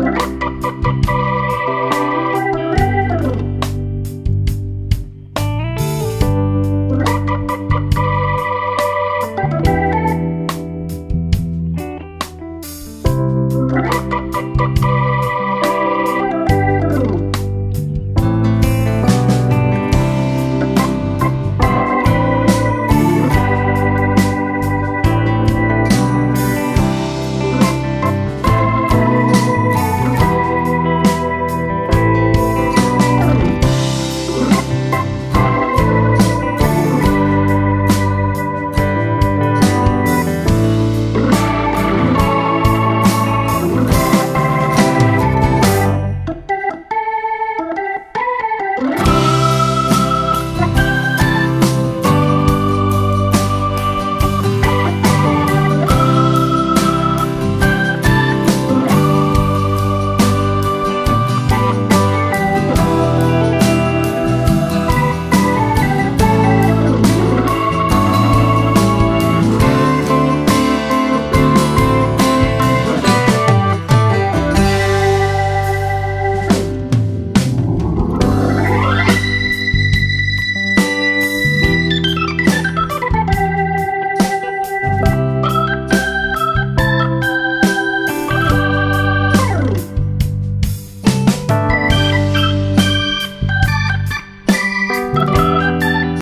Bye.